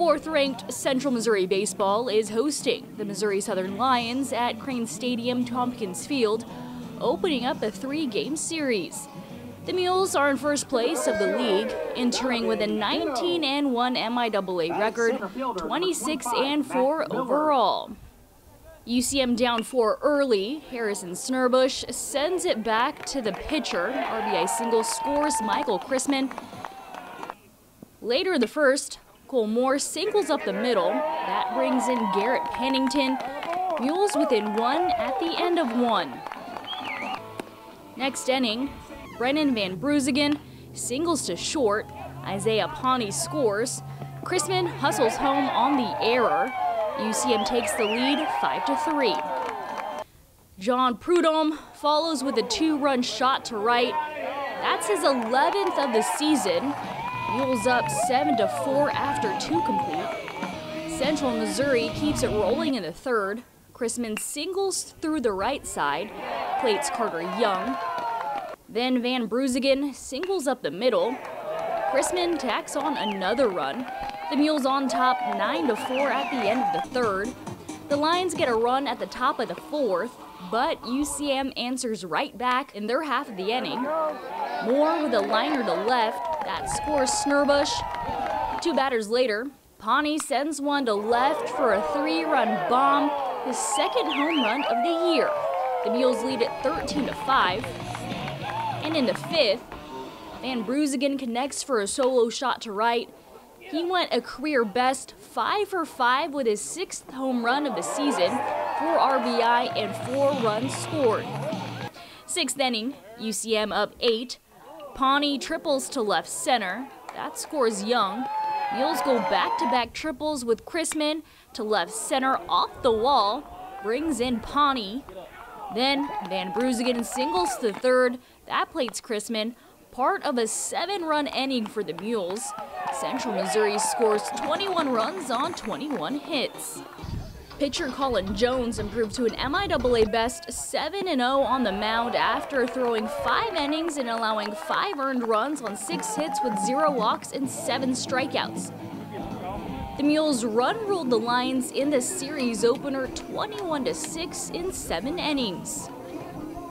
Fourth ranked Central Missouri Baseball is hosting the Missouri Southern Lions at Crane Stadium Tompkins Field, opening up a three game series. The Mules are in first place of the league, entering with a 19 and 1 MIAA record, 26 and 4 overall. UCM down four early. Harrison Snurbush sends it back to the pitcher. RBI single scores Michael Chrisman. Later in the first, Cole Moore singles up the middle. That brings in Garrett Pennington. Mules within one at the end of one. Next inning, Brennen van Breusegen singles to short. Isaiah Pani scores. Chrisman hustles home on the error. UCM takes the lead 5 to 3. John Prudhom follows with a two-run shot to right. That's his 11th of the season. Mules up 7 to 4 after two complete. Central Missouri keeps it rolling in the third. Chrisman singles through the right side, plates Carter Young. Then van Breusegen singles up the middle. Chrisman tacks on another run. The Mules on top 9 to 4 at the end of the third. The Lions get a run at the top of the fourth, but UCM answers right back in their half of the inning. Moore with a liner to left, that scores Snurbush. Two batters later, Pani sends one to left for a three-run bomb, his second home run of the year. The Mules lead at 13 to 5. And in the fifth, van Breusegen connects for a solo shot to right. He went a career best 5 for 5 with his sixth home run of the season, 4 RBI and 4 runs scored. Sixth inning, UCM up 8. Pani triples to left center. That scores Young. Mules go back-to-back triples with Chrisman to left center off the wall. Brings in Pani. Then van Breusegen singles to third. That plates Chrisman. Part of a seven-run inning for the Mules. Central Missouri scores 21 runs on 21 hits. Pitcher Collin Jones improved to an MIAA best 7-0 on the mound after throwing five innings and allowing five earned runs on six hits with zero walks and seven strikeouts. The Mules run ruled the Lions in the series opener 21-6 in seven innings.